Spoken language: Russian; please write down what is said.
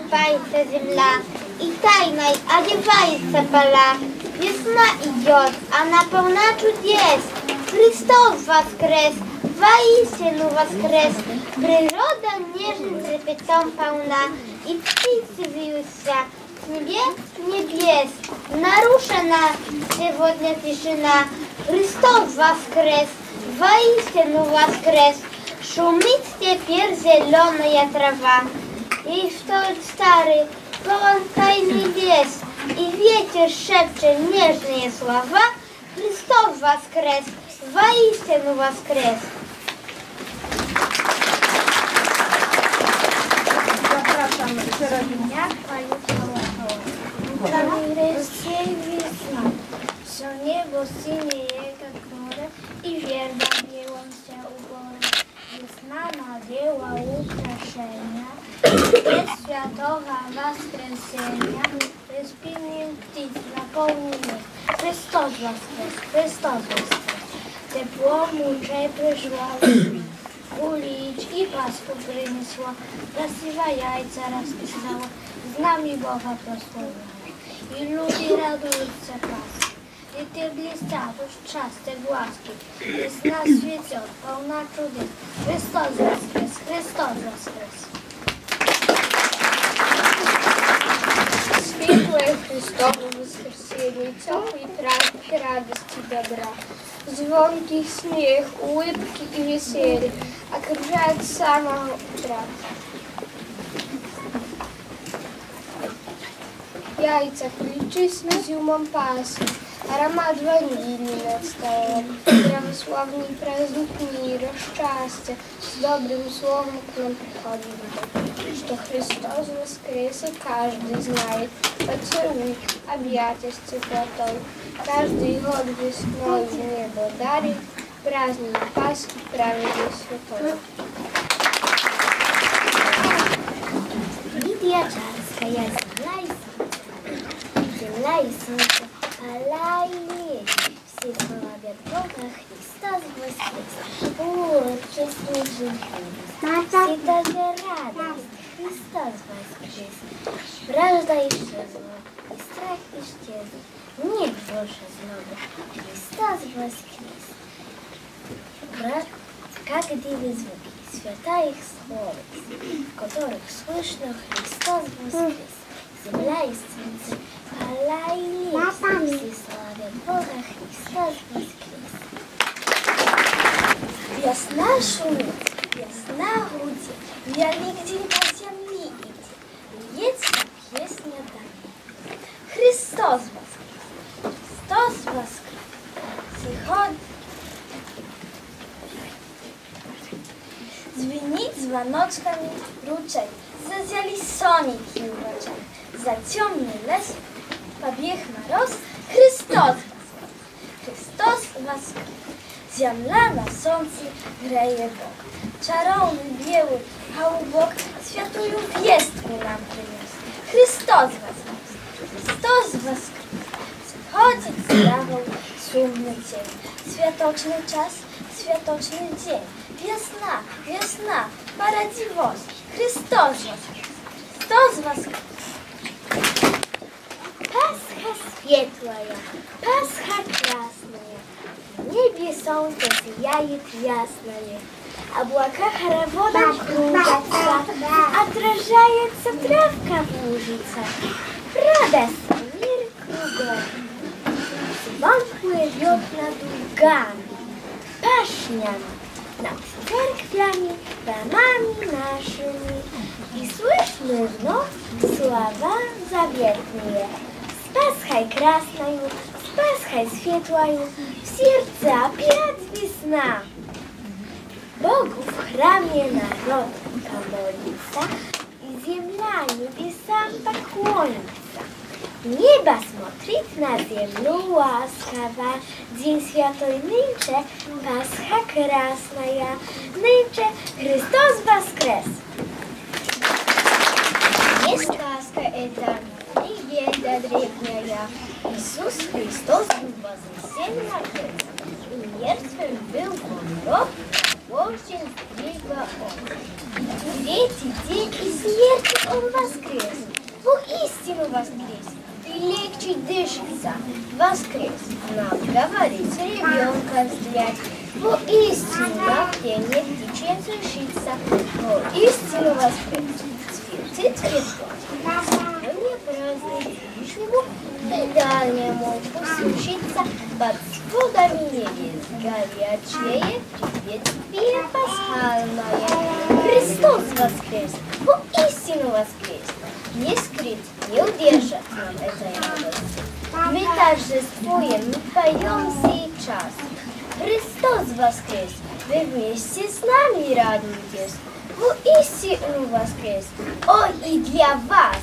осыпается земля, и тайной одевается поля. Весна идет, она полна чудес. Христос воскрес, воистину воскрес. Природа нежным трепетом полна, и птицы вьются с небес небес. Нарушена сегодня тишина. Христос воскрес, воистину воскрес. Шумит теперь зеленая трава. i sztor stary, połączajny jest i wiecie szepcze nie sława, Chrystus was kres, waistem was kres. Zapraszam Sieradzimia, Pani Przewodnicząca. Są niebo sinie jego chmure i wierna dziełom się ubory. Jest nama dzieła ukraszenia, jest światowa nastręczenia, jest pilnym ptic na południu. Chrystos was Chrystos was Ciepło mucze przyszła ulicz i pasku przyniosła, Rasiwa jajca raz pisała, z nami Boga prosłowa. I ludzie radują się pasku. Gdy ty już czas te głaski, jest nas świeciot, pełna cudów. Chrystos Chrystos Chrystos Chrystos. Światłe Chrystowe woskreseniem, ciepłej prawdy, radości dobra. Dzwonki, śmiech, улыбки и веселье окружают с самого утра. Яйца, ключи с изюмом пасхи, аромат ванили над столом, православный праздник мира, счастья, с добрым словом к нам приходит. Что Христос воскрес и каждый знает, поцелуй, объятия с теплотой, каждый год весной в небо дарит. Праздник Пасхи праведный святой. Czarska, ja земля и солнце. Земля и солнце, поля и лес. Все славят Бога, Христос воскрес. Честный жизнь, все даже радость. Христос воскрес. Вражда исчезла, и страх исчез. Нет больше злобы. Христос воскрес. Как дивы звуки, свята их слова, в которых слышно Христос воскрес. Земля и солнце, поля и лес, все славят Бога, Христос воскрес. Весна шумит, весна гудит, вверх день по земле идет. Льется песня дань. Христос воскрес, Христос воскрес. Сихот Звенит звоночками ручей, зазяли соники в очах. За темный лес побег мороз, Христос воскрес, Христос воскрес. Земля на солнце греje Бог. Czarowny, biały hałubok światую wiestku nam przyniósł. Chrystus woskres, Chrystus woskres. Chodzi sprawą szumny dzień. Światoczny czas, światoczny dzień. Wiosna, wiosna, paradziwość. Chrystus woskres, Chrystus woskres. Pascha sветлая, Пасха красная, В небе солнце сияет ясное, Облака хороводом крутятся, Отражается травка в лужице, Радостный мир кругом. Звон плывет над лугами, Пашнями, над церквями, домами нашими, И слышны вновь слова заветные. С Пасхой красною, с Пасхой светлою, В сердце опять весна. Богу в храме народ помолится, И земля небесам поклонится. Небо смотрит на землю ласково, День святой нынче, Пасха красная, Нынче Христос воскрес. Иисус Христос был вознесен на крест, и мертвым был в гроб, Божьим сдвигла он. И дети, дети смерти он воскрес, воистину воскрес, и легче дышится, воскрес. Нам говорит ребенка взглянь, воистину на пение птичья сушится, воистину воскрес, цветы цветут. Сегодня праздник Вишнему и дальнему посущиться под сводами небес горячее приветствие пасхальное. Христос воскрес, воистину воскрес. Не скрыть, не удержать нам этой радости. Мы торжествуем, мы поем сейчас. Христос воскрес, вы вместе с нами радуетесь. Воистину воскрес. О, и для вас